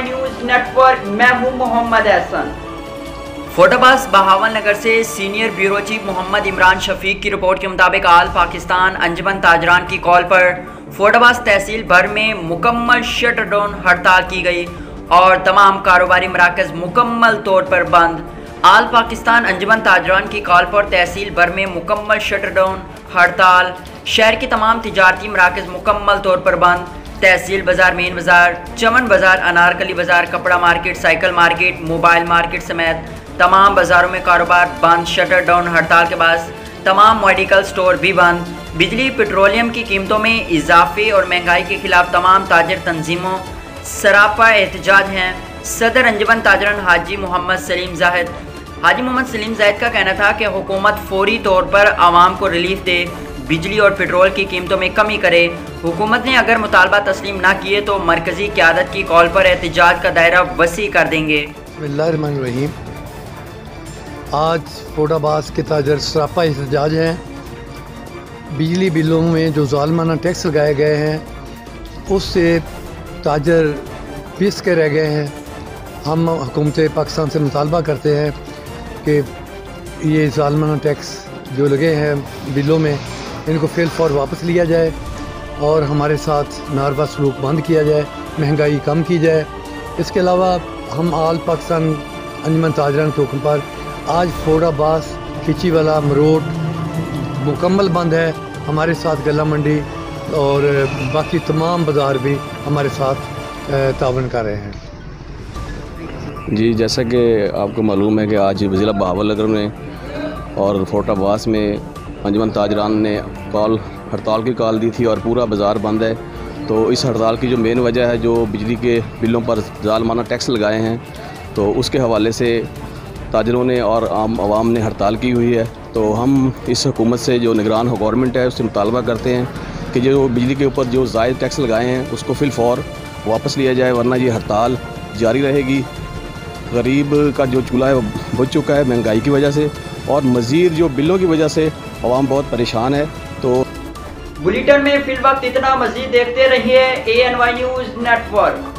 News network मैं हूँ Mohammad Ehsan. फोटोबास Bahawalnagar से senior bureau chief Mohammad Imran Shafiq की रिपोर्ट के मुताबिक आल पाकिस्तान अंजमन ताजरान की कॉल पर फोटोबास तहसील भर में मुकम्मल शटर डाउन हड़ताल की गई और तमाम कारोबारी मराकज मुकम्मल तौर पर बंद। आल पाकिस्तान अंजमन ताजरान की कॉल पर तहसील भर में मुकम्मल शटर डाउन हड़ताल। शहर के तमाम तजारती मराकज मुकम्मल तौर पर बंद। तहसील बाज़ार, मेन बाज़ार, चमन बाज़ार, अनारकली बाज़ार, कपड़ा market, cycle market, mobile market समेत तमाम बाज़ारों में कारोबार बंद। शटर डाउन हड़ताल के बाद तमाम मेडिकल स्टोर भी बंद। बिजली, पेट्रोलियम की कीमतों में इजाफे और महँगाई के खिलाफ तमाम ताजर तंजीमों सरापा एहतजाज हैं। सदर अंजमन ताजरन हाजी मोहम्मद सलीम जाहिद हाजी मोहम्मद सलीम जैद का कहना था कि हुकूमत फौरी तौर पर आवाम को रिलीफ दे, बिजली और पेट्रोल की कीमतों में कमी करे। हुकूमत ने अगर मुतालबा तस्लीम ना किए तो मरकज़ी क्यादत की कॉल पर एहतजाज का दायरा वसी कर देंगे। आज फोटाबाज के ताजर सरापा एहतजाज हैं। बिजली बिलों में जो ालमाना टैक्स लगाए गए हैं, उससे ताजर पीस के रह गए हैं। हम हुकूमत पाकिस्तान से मुतालबा करते हैं कि ये ालमाना टैक्स जो लगे हैं बिलों में, इनको फेल फॉर वापस लिया जाए और हमारे साथ नारवा सलूक बंद किया जाए, महँगाई कम की जाए। इसके अलावा हम आल पाकिस्तान अंजमन ताजरान के हुक्म पर आज फोड़ा बास खिची वाला मरोड मुकम्मल बंद है। हमारे साथ गला मंडी और बाकी तमाम बाज़ार भी हमारे साथ तावन कर रहे हैं। जी, जैसा कि आपको मालूम है कि आज ज़िला बहावल नगर में और फोटाबास में अंजमन ताजरान ने कॉल, हड़ताल की कॉल दी थी और पूरा बाज़ार बंद है। तो इस हड़ताल की जो मेन वजह है, जो बिजली के बिलों पर जालमाना टैक्स लगाए हैं तो उसके हवाले से ताजरों ने और आम आवाम ने हड़ताल की हुई है। तो हम इस हुकूमत से जो निगरान गवर्नमेंट है, उससे मुतालबा करते हैं कि जो बिजली के ऊपर जो जायद टैक्स लगाए हैं, उसको फिल फॉर वापस लिया जाए, वरना ये हड़ताल जारी रहेगी। गरीब का जो चूल्हा है, वो बुझ चुका है महँगाई की वजह से और मज़ीद जो बिलों की वजह से आवाम बहुत परेशान है। तो बुलेटिन में फिल वक्त इतना, मजीद देखते रहिए A N Y news network